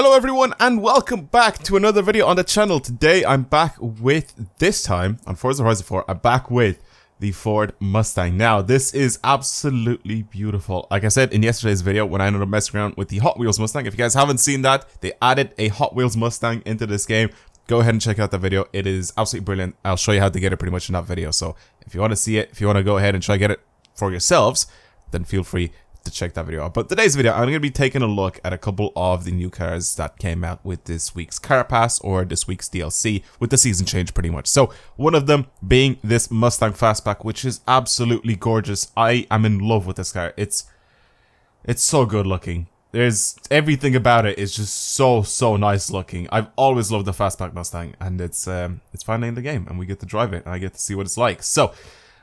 Hello everyone and welcome back to another video on the channel. Today I'm back with, this time, on Forza Horizon 4, I'm back with the Ford Mustang. Now, this is absolutely beautiful. Like I said in yesterday's video when I ended up messing around with the Hot Wheels Mustang, if you guys haven't seen that, they added a Hot Wheels Mustang into this game. Go ahead and check out that video. It is absolutely brilliant. I'll show you how to get it pretty much in that video. So if you want to see it, if you want to go ahead and try to get it for yourselves, then feel free to check that video out. But today's video, I'm going to be taking a look at a couple of the new cars that came out with this week's Car Pass or this week's DLC with the season change pretty much. So one of them being this Mustang Fastback, which is absolutely gorgeous. I am in love with this car. It's it's so good looking. There's everything about it is just so so nice looking. I've always loved the Fastback Mustang, and it's um it's finally in the game, and we get to drive it, and I get to see what it's like. So,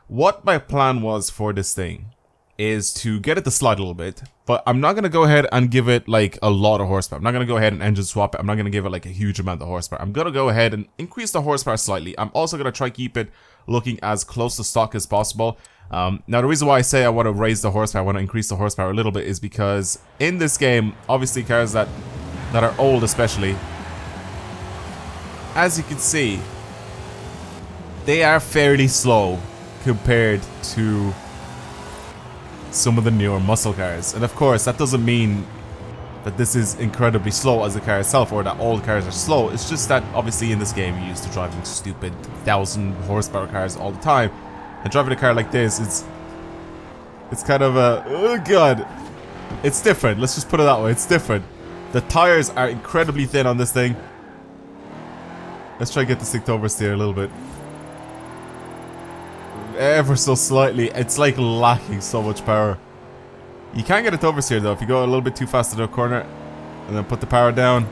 what my plan was for this thing is to get it to slide a little bit, but I'm not going to go ahead and give it like a lot of horsepower. I'm not going to go ahead and engine swap it. I'm not going to give it like a huge amount of horsepower. I'm going to go ahead and increase the horsepower slightly. I'm also going to try keep it looking as close to stock as possible. Um, now, the reason why I say I want to raise the horsepower, I want to increase the horsepower a little bit is because in this game, obviously cars that, that are old especially, as you can see, they are fairly slow compared to some of the newer muscle cars. And of course, that doesn't mean that this is incredibly slow as a car itself or that all cars are slow. It's just that obviously in this game you're used to driving stupid thousand horsepower cars all the time. And driving a car like this, it's it's kind of a oh god. It's different. Let's just put it that way. It's different. The tires are incredibly thin on this thing. Let's try to get this thing to oversteer a little bit ever so slightly. It's like lacking so much power. You can get it to oversteer though if you go a little bit too fast to the corner and then put the power down.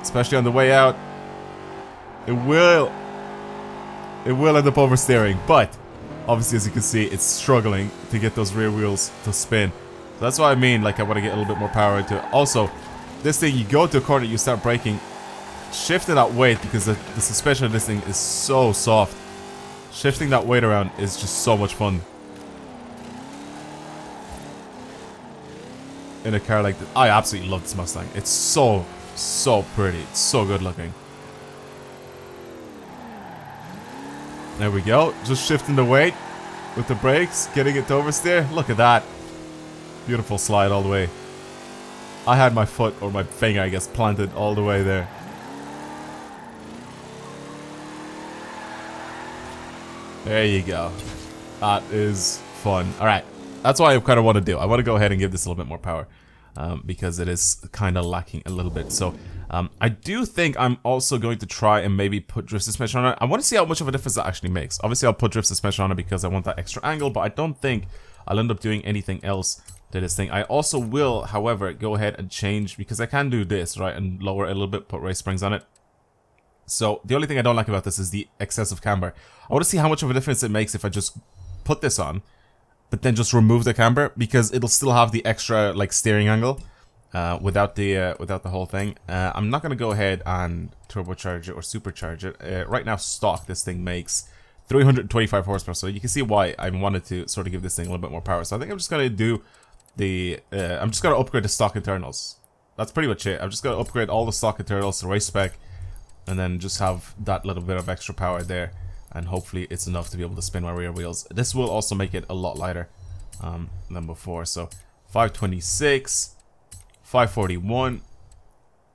Especially on the way out. It will it will end up oversteering, but obviously as you can see it's struggling to get those rear wheels to spin. So that's what I mean, like I want to get a little bit more power into it. Also, this thing you go to a corner, you start braking, shifting that weight because the, the suspension of this thing is so soft. Shifting that weight around is just so much fun. In a car like this. I absolutely love this Mustang. It's so, so pretty. It's so good looking. There we go. Just shifting the weight with the brakes, getting it to oversteer. Look at that. Beautiful slide all the way. I had my foot, or my finger I guess, planted all the way there. There you go. That is fun. Alright, that's what I kind of want to do. I want to go ahead and give this a little bit more power. Um, because it is kind of lacking a little bit. So um, I do think I'm also going to try and maybe put drift suspension on it. I want to see how much of a difference that actually makes. Obviously, I'll put drift suspension on it because I want that extra angle, but I don't think I'll end up doing anything else to this thing. I also will, however, go ahead and change because I can do this, right, and lower it a little bit, put race springs on it. So the only thing I don't like about this is the excessive camber. I want to see how much of a difference it makes if I just put this on, but then just remove the camber because it'll still have the extra like steering angle uh, without the uh, without the whole thing. Uh, I'm not gonna go ahead and turbocharge it or supercharge it. Uh, right now, stock this thing makes 325 horsepower, so you can see why I wanted to sort of give this thing a little bit more power. So I think I'm just gonna do the uh, I'm just gonna upgrade the stock internals. That's pretty much it. I'm just gonna upgrade all the stock internals to race spec and then just have that little bit of extra power there and hopefully it's enough to be able to spin my rear wheels. This will also make it a lot lighter um, than before. So 526, 541,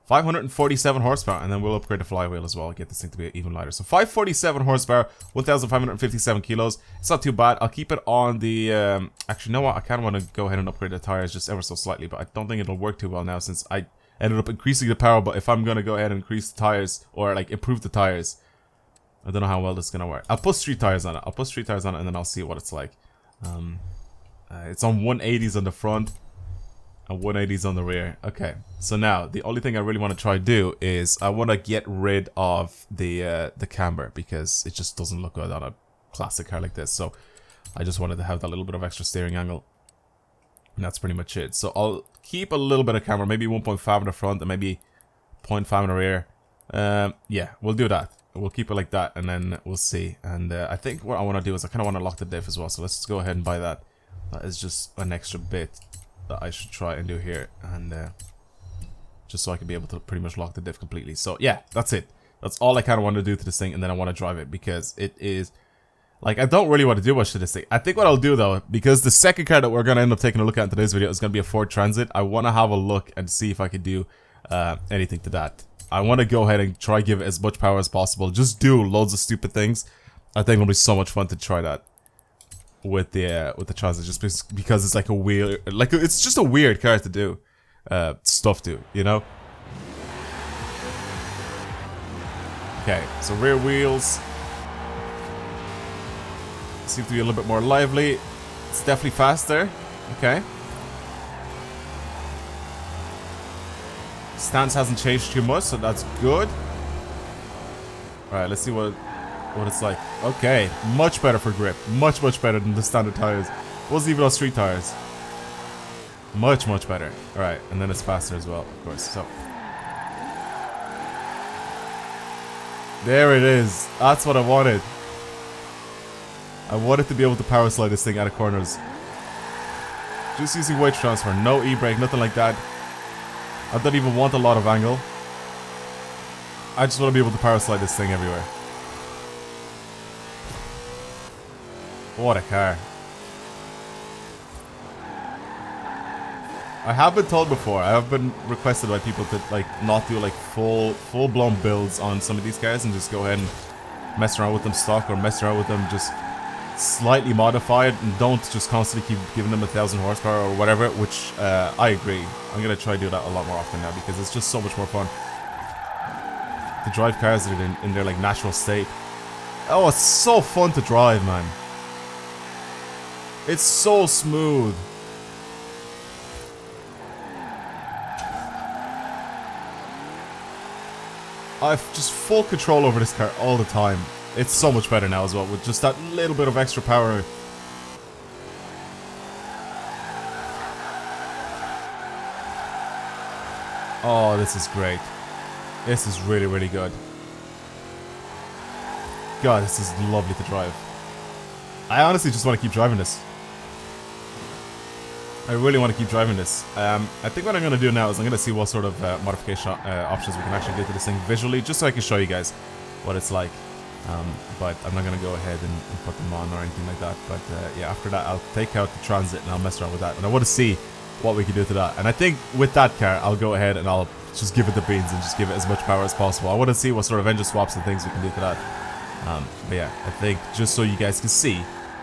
547 horsepower, and then we'll upgrade the flywheel as well, get this thing to be even lighter. So 547 horsepower, 1,557 kilos. It's not too bad. I'll keep it on the... Um, actually, you know what? I kind of want to go ahead and upgrade the tires just ever so slightly, but I don't think it'll work too well now since I ended up increasing the power, but if I'm gonna go ahead and increase the tires, or like improve the tires, I don't know how well this is gonna work. I'll put street tires on it. I'll put street tires on it and then I'll see what it's like. Um, uh, it's on 180s on the front and 180s on the rear. Okay, so now the only thing I really want to try to do is I want to get rid of the uh, the camber because it just doesn't look good on a classic car like this. So I just wanted to have that little bit of extra steering angle. And that's pretty much it. So I'll keep a little bit of camber, maybe 1.5 in the front and maybe 0.5 in the rear. Um, yeah, we'll do that. We'll keep it like that and then we'll see. And uh, I think what I want to do is I kind of want to lock the diff as well. So let's go ahead and buy that. That is just an extra bit that I should try and do here. And uh, just so I can be able to pretty much lock the diff completely. So yeah, that's it. That's all I kind of want to do to this thing, and then I want to drive it because it is like, I don't really want to do much to this thing. I think what I'll do though, because the second car that we're going to end up taking a look at in today's video is going to be a Ford Transit, I want to have a look and see if I can do uh, anything to that. I want to go ahead and try give it as much power as possible. Just do loads of stupid things. I think it'll be so much fun to try that with the uh, with the Transit, just because it's like a weird, like it's just a weird car to do uh, stuff to, you know. Okay, so rear wheels, Seems to be a little bit more lively. It's definitely faster. Okay. Stance hasn't changed too much, so that's good. Alright, let's see what what it's like. Okay, much better for grip. Much, much better than the standard tires. Wasn't even on street tires. Much, much better. Alright, and then it's faster as well, of course. So There it is. That's what I wanted. I wanted to be able to power slide this thing out of corners. Just using weight transfer, no e-brake, nothing like that. I don't even want a lot of angle. I just want to be able to power slide this thing everywhere. What a car. I have been told before, I have been requested by people to like not do like full full blown builds on some of these cars and just go ahead and mess around with them stock or mess around with them just slightly modified and don't just constantly keep giving them a thousand horsepower or whatever, which uh, I agree. I'm gonna try to do that a lot more often now because it's just so much more fun to drive cars in, in their like natural state. Oh, it's so fun to drive, man. It's so smooth. I've just full control over this car all the time. It's so much better now as well, with just that little bit of extra power. Oh, this is great. This is really, really good. God, this is lovely to drive. I honestly just want to keep driving this. I really want to keep driving this. Um, I think what I'm going to do now is I'm going to see what sort of uh, modification uh, options we can actually do to this thing visually, just so I can show you guys what it's like. Um, but I'm not going to go ahead and, and, put them on or anything like that. But uh, yeah, after that, I'll take out the Transit and I'll mess around with that. And I want to see what we can do to that. And I think with that car, I'll go ahead and I'll just give it the beans and just give it as much power as possible. I want to see what sort of engine swaps and things we can do to that. Um, but yeah, I think just so you guys can see,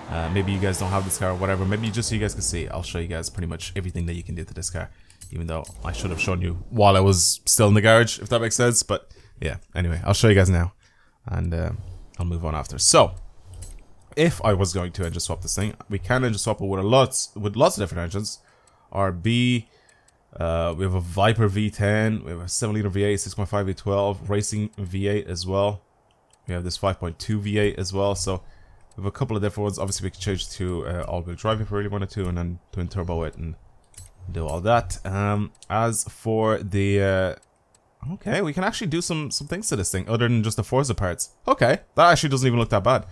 uh, maybe you guys don't have this car or whatever, maybe just so you guys can see, I'll show you guys pretty much everything that you can do to this car. Even though I should have shown you while I was still in the garage, if that makes sense. But yeah, anyway, I'll show you guys now. And... Uh, I'll move on after. So, if I was going to engine swap this thing, we can engine swap it with lots with lots of different engines. RB, uh, we have a Viper V10, we have a 7 liter V8, 6.5 V12, racing V8 as well. We have this 5.2 V8 as well. So we have a couple of different ones. Obviously, we can change to uh, all-wheel drive if we really wanted to, and then twin turbo it and do all that. Um, as for the uh, Okay, we can actually do some some things to this thing other than just the Forza parts. Okay, that actually doesn't even look that bad.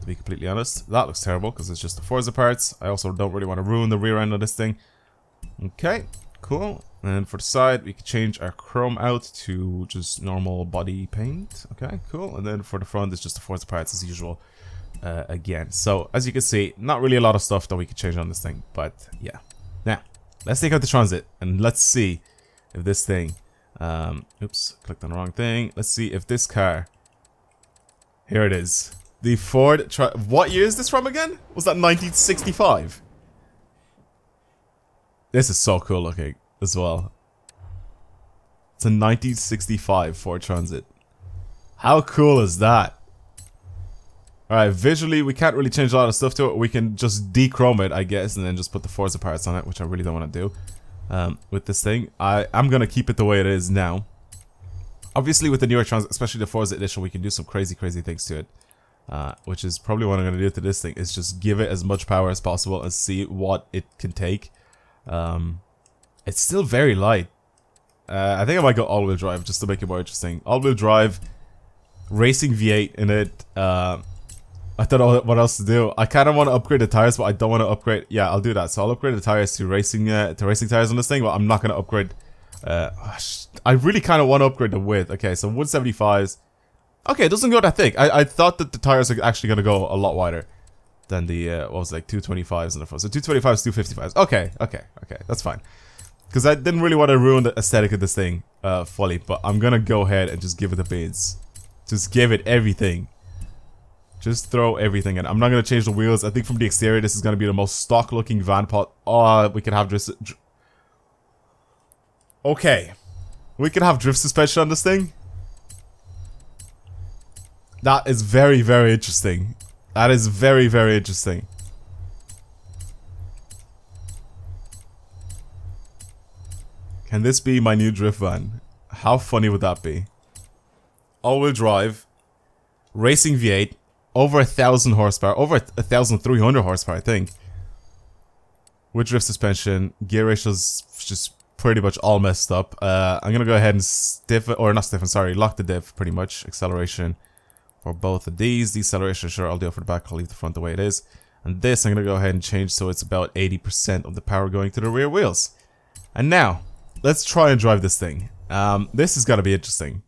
To be completely honest, that looks terrible because it's just the Forza parts. I also don't really want to ruin the rear end of this thing. Okay, cool. And for the side, we can change our chrome out to just normal body paint. Okay, cool. And then for the front, it's just the Forza parts as usual. Uh, again, so as you can see, not really a lot of stuff that we can change on this thing, but yeah. Now, let's take out the Transit and let's see if this thing um, oops, clicked on the wrong thing. Let's see if this car... Here it is. The Ford... Tri what year is this from again? Was that 1965? This is so cool looking as well. It's a 1965 Ford Transit. How cool is that? Alright, visually, we can't really change a lot of stuff to it. We can just dechrome it, I guess, and then just put the Forza parts on it, which I really don't want to do um, with this thing. I, I'm going to keep it the way it is now. Obviously, with the newer trans, especially the Forza Edition, we can do some crazy, crazy things to it. Uh, which is probably what I'm going to do to this thing, is just give it as much power as possible and see what it can take. Um, it's still very light. Uh, I think I might go all-wheel drive just to make it more interesting. All-wheel drive, racing V8 in it, uh, I don't know what else to do. I kind of want to upgrade the tires, but I don't want to upgrade. Yeah, I'll do that. So I'll upgrade the tires to racing uh, to racing tires on this thing, but I'm not going to upgrade. Uh, I really kind of want to upgrade the width. Okay, so 175s. Okay, it doesn't go that thick. I, I thought that the tires are actually going to go a lot wider than the, uh, what was it, like 225s in the front. So 225s, 255s. Okay, okay, okay, that's fine. Because I didn't really want to ruin the aesthetic of this thing uh, fully, but I'm going to go ahead and just give it the beans. Just give it everything. Just throw everything in. I'm not going to change the wheels. I think from the exterior, this is going to be the most stock looking van pot. Oh, we can have just... Okay. We can have drift suspension on this thing. That is very, very interesting. That is very, very interesting. Can this be my new drift van? How funny would that be? All-wheel drive, racing V8, over a thousand horsepower, over a thousand three hundred horsepower, I think. With drift suspension, gear ratios just pretty much all messed up. Uh, I'm gonna go ahead and stiffen, or not stiffen, sorry, lock the diff pretty much. Acceleration for both of these. Deceleration, sure, I'll do it for the back. I'll leave the front the way it is. And this, I'm gonna go ahead and change so it's about 80% of the power going to the rear wheels. And now, let's try and drive this thing. Um, this is gonna be interesting.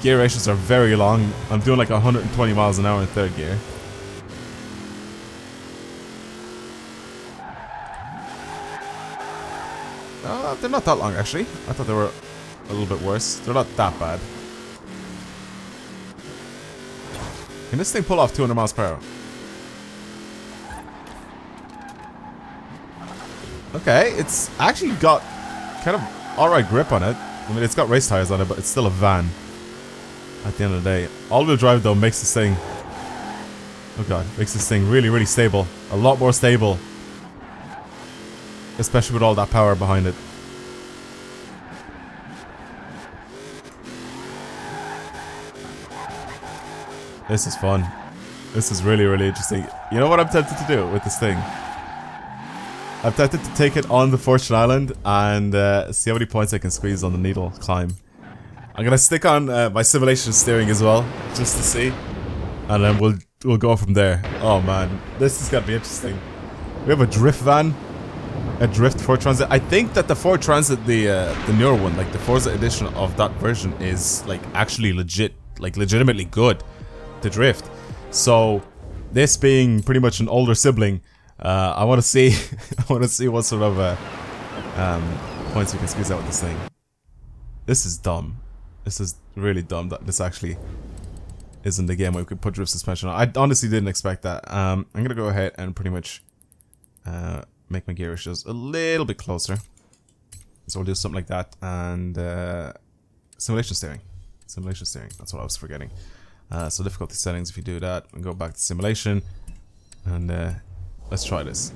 Gear ratios are very long. I'm doing like 120 miles an hour in third gear. Uh, they're not that long actually. I thought they were a little bit worse. They're not that bad. Can this thing pull off 200 miles per hour? Okay, it's actually got kind of alright grip on it. I mean, it's got race tires on it, but it's still a van at the end of the day. All-wheel drive though makes this thing Oh god, makes this thing really, really stable. A lot more stable. Especially with all that power behind it. This is fun. This is really, really interesting. You know what I'm tempted to do with this thing? I'm tempted to take it on the Fortune Island and uh, see how many points I can squeeze on the needle climb. I'm gonna stick on uh, my simulation steering as well, just to see. And then we'll we'll go from there. Oh man, this is gonna be interesting. We have a drift van, a drift Ford Transit. I think that the Ford Transit, the uh, the newer one, like the Forza edition of that version, is like actually legit, like legitimately good to drift. So this being pretty much an older sibling, uh, I want to see, I want to see what sort of uh, um, points we can squeeze out with this thing. This is dumb. This is really dumb that this actually isn't the game where we could put drift suspension on. I honestly didn't expect that. Um, I'm gonna go ahead and pretty much uh, make my gear ratios a little bit closer. So we'll do something like that. And uh, simulation steering. Simulation steering, that's what I was forgetting. Uh, so difficulty settings, if you do that, and go back to simulation. And uh, let's try this.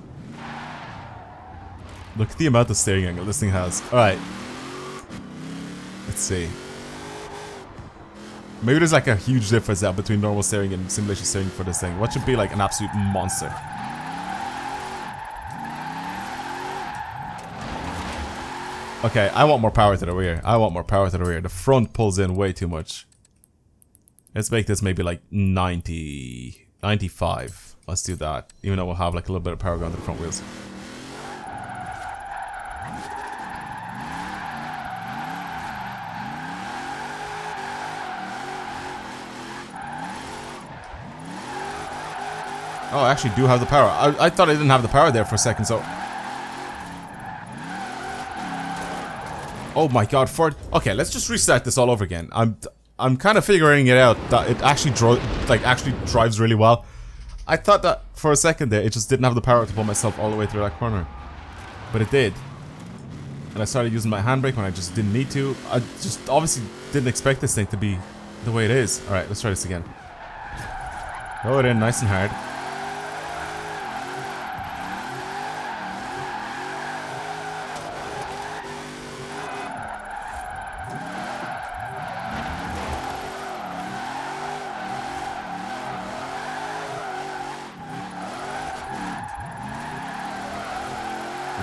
Look at the amount of steering angle this thing has. Alright. Let's see. Maybe there's like a huge difference there between normal steering and simulation steering for this thing. What should be like an absolute monster? Okay, I want more power to the rear. I want more power to the rear. The front pulls in way too much. Let's make this maybe like 90, 95. Let's do that. Even though we'll have like a little bit of power going to the front wheels. Oh, I actually do have the power. I, I thought I didn't have the power there for a second, so... Oh my god, Ford... Okay, let's just restart this all over again. I'm I'm kind of figuring it out that it actually dro like actually drives really well. I thought that for a second there, it just didn't have the power to pull myself all the way through that corner. But it did. And I started using my handbrake when I just didn't need to. I just obviously didn't expect this thing to be the way it is. Alright, let's try this again. Throw it in nice and hard.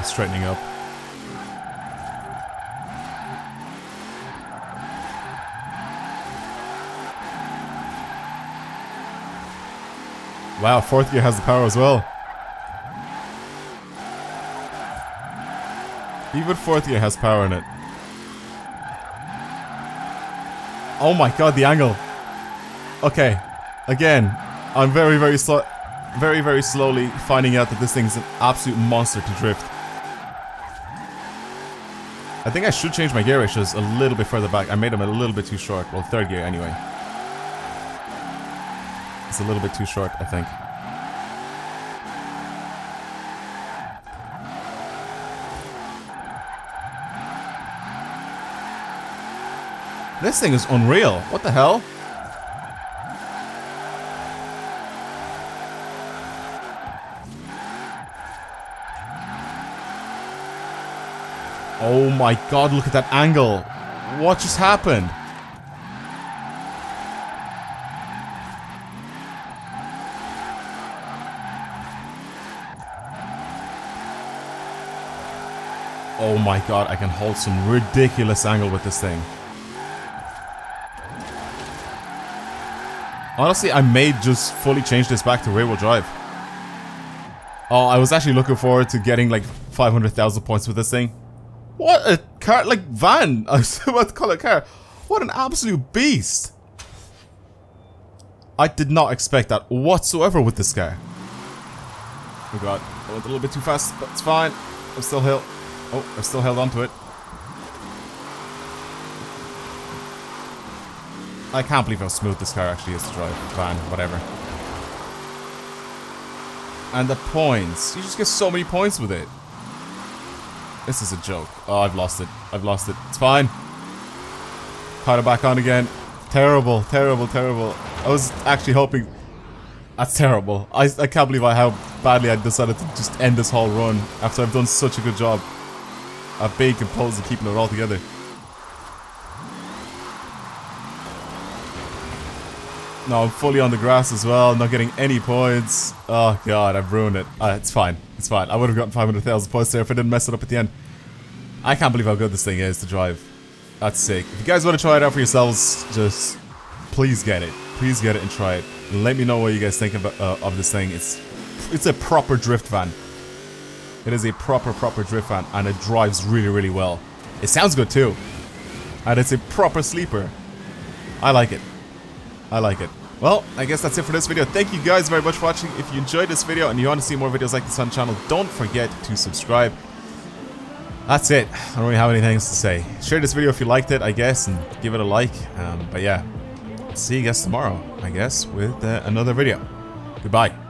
Straightening up. Wow, fourth gear has the power as well. Even fourth gear has power in it. Oh my god, the angle. Okay, again, I'm very, very slow, very, very slowly finding out that this thing's an absolute monster to drift. I think I should change my gear ratios a little bit further back. I made them a little bit too short. Well, third gear anyway. It's a little bit too short, I think. This thing is unreal. What the hell? Oh my god, look at that angle. What just happened? Oh my god, I can hold some ridiculous angle with this thing. Honestly, I may just fully change this back to rear-wheel drive. Oh, I was actually looking forward to getting like 500,000 points with this thing. What a car, like van. I was about to call it car. What an absolute beast. I did not expect that whatsoever with this guy. Oh god, I went a little bit too fast, but it's fine. I'm still held. Oh, I still held onto it. I can't believe how smooth this car actually is to drive. Van, whatever. And the points. You just get so many points with it. This is a joke. Oh, I've lost it. I've lost it. It's fine. Caught it back on again. Terrible, terrible, terrible. I was actually hoping... That's terrible. I, I can't believe I, how badly I decided to just end this whole run after I've done such a good job at being composed and keeping it all together. No, I'm fully on the grass as well, not getting any points. Oh god, I've ruined it. Uh, it's fine, it's fine. I would have gotten 500,000 points there if I didn't mess it up at the end. I can't believe how good this thing is to drive. That's sick. If you guys want to try it out for yourselves, just please get it. Please get it and try it. Let me know what you guys think of, uh, of this thing. It's it's a proper drift van. It is a proper, proper drift van, and it drives really, really well. It sounds good too. And it's a proper sleeper. I like it. I like it. Well, I guess that's it for this video. Thank you guys very much for watching. If you enjoyed this video and you want to see more videos like this on the channel, don't forget to subscribe. That's it. I don't really have anything else to say. Share this video if you liked it, I guess, and give it a like. Um, but yeah, see you guys tomorrow, I guess, with uh, another video. Goodbye.